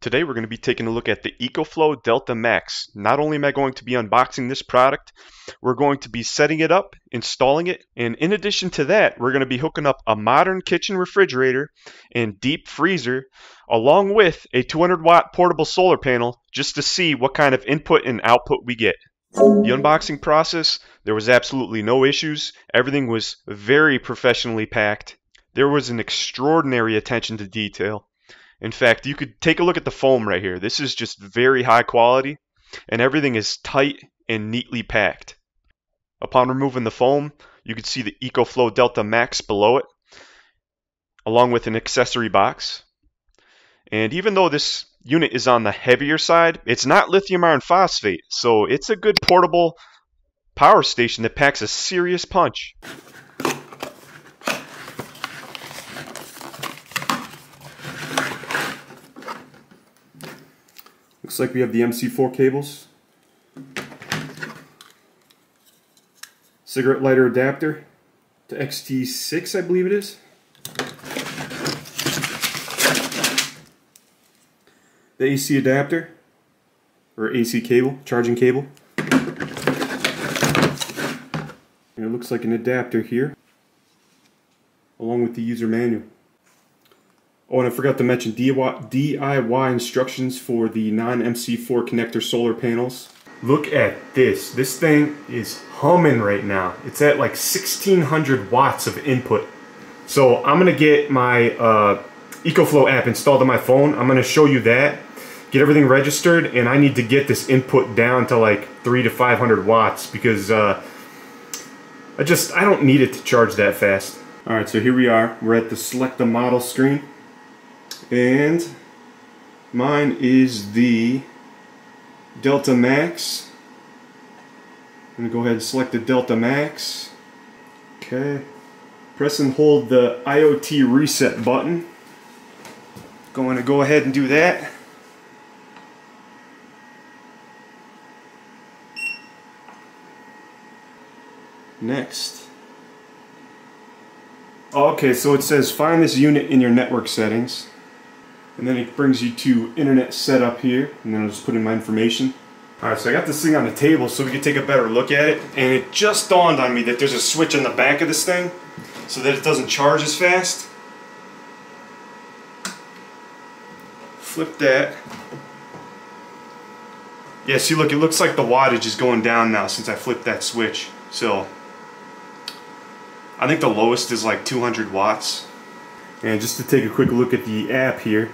Today we're going to be taking a look at the EcoFlow Delta Max. Not only am I going to be unboxing this product, we're going to be setting it up, installing it, and in addition to that, we're going to be hooking up a modern kitchen refrigerator and deep freezer along with a 200 watt portable solar panel just to see what kind of input and output we get. The unboxing process, there was absolutely no issues. Everything was very professionally packed. There was an extraordinary attention to detail. In fact, you could take a look at the foam right here. This is just very high quality and everything is tight and neatly packed. Upon removing the foam, you can see the EcoFlow Delta Max below it, along with an accessory box. And even though this unit is on the heavier side, it's not lithium iron phosphate, so it's a good portable power station that packs a serious punch. Looks like we have the MC4 cables. Cigarette lighter adapter to XT60, I believe it is. The AC adapter, or AC cable, charging cable. And it looks like an adapter here, along with the user manual. Oh, and I forgot to mention DIY instructions for the non-MC4 connector solar panels. Look at this. This thing is humming right now. It's at like 1600 watts of input. So I'm to get my uh, EcoFlow app installed on my phone. I'm to show you that, get everything registered, and I need to get this input down to like 3 to 500 watts because uh, I just, I don't need it to charge that fast. Alright, so here we are. We're at the select the model screen and mine is the Delta Max. I'm going to go ahead and select the Delta Max. Okay. Press and hold the IoT reset button. Going to go ahead and do that. Next. Okay, so it says find this unit in your network settings and then it brings you to internet setup here. And then I'll just put in my information. Alright so I got this thing on the table so we can take a better look at it. And it just dawned on me that there's a switch on the back of this thing so that it doesn't charge as fast. Flip that. Yeah see look it looks like the wattage is going down now since I flipped that switch. So I think the lowest is like 200 watts. And just to take a quick look at the app here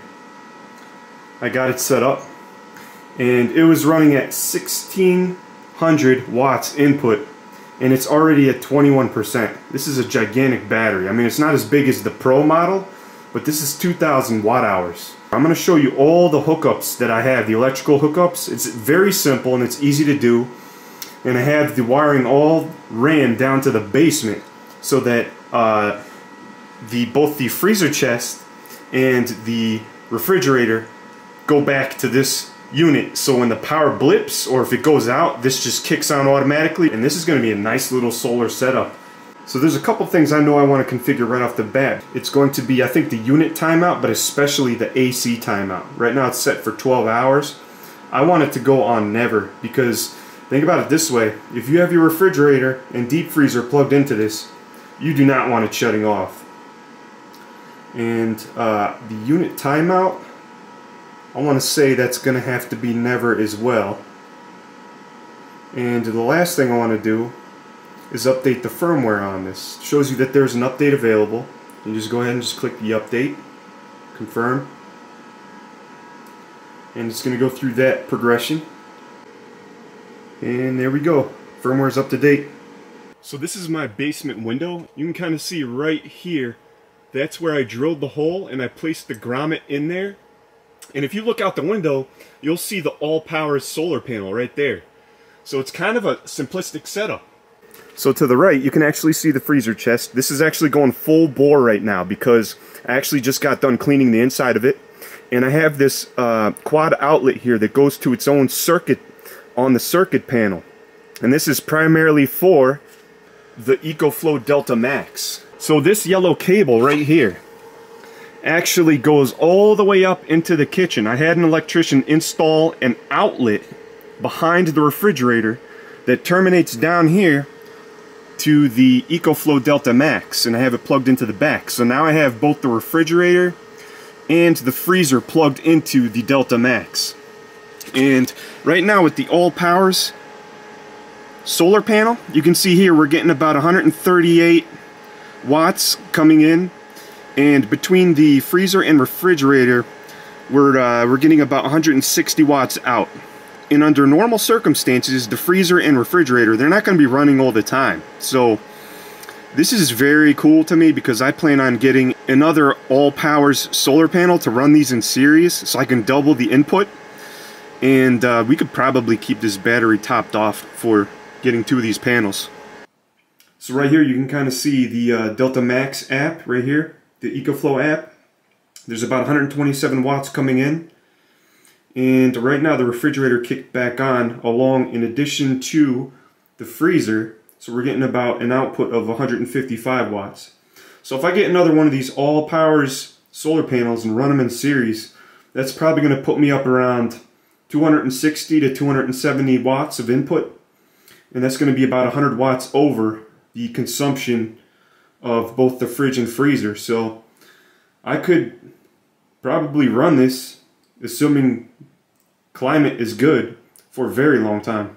I got it set up and it was running at 1600 watts input and it's already at 21%. This is a gigantic battery. I mean it's not as big as the Pro model but this is 2000 watt hours. I'm going to show you all the hookups that I have, the electrical hookups. It's very simple and it's easy to do and I have the wiring all ran down to the basement so that uh, the both the freezer chest and the refrigerator go back to this unit. So when the power blips or if it goes out this just kicks on automatically and this is going to be a nice little solar setup. So there's a couple things I know I want to configure right off the bat. It's going to be I think the unit timeout but especially the AC timeout. Right now it's set for 12 hours. I want it to go on never because think about it this way. If you have your refrigerator and deep freezer plugged into this you do not want it shutting off. And uh, the unit timeout I want to say that's going to have to be never as well. And the last thing I want to do is update the firmware on this. It shows you that there's an update available. You just go ahead and just click the update, confirm, and it's going to go through that progression. And there we go. Firmware is up to date. So this is my basement window. You can kind of see right here, that's where I drilled the hole and I placed the grommet in there and if you look out the window, you'll see the all-power solar panel right there. So it's kind of a simplistic setup. So to the right, you can actually see the freezer chest. This is actually going full bore right now because I actually just got done cleaning the inside of it. And I have this uh, quad outlet here that goes to its own circuit on the circuit panel. And this is primarily for the EcoFlow Delta Max. So this yellow cable right here actually goes all the way up into the kitchen. I had an electrician install an outlet behind the refrigerator that terminates down here to the EcoFlow Delta Max and I have it plugged into the back. So now I have both the refrigerator and the freezer plugged into the Delta Max. And right now with the Allpowers solar panel, you can see here we're getting about 138 watts coming in and between the freezer and refrigerator we're, uh, we're getting about 160 watts out. And under normal circumstances, the freezer and refrigerator, they're not going to be running all the time. So this is very cool to me because I plan on getting another Allpowers solar panel to run these in series so I can double the input. And uh, we could probably keep this battery topped off for getting two of these panels. So right here you can kind of see the uh, Delta Max app right here, the EcoFlow app. There's about 127 watts coming in. And right now the refrigerator kicked back on along in addition to the freezer. So we're getting about an output of 155 watts. So if I get another one of these Allpowers solar panels and run them in series, that's probably going to put me up around 260 to 270 watts of input. And that's going to be about 100 watts over the consumption of both the fridge and freezer. So I could probably run this assuming climate is good for a very long time.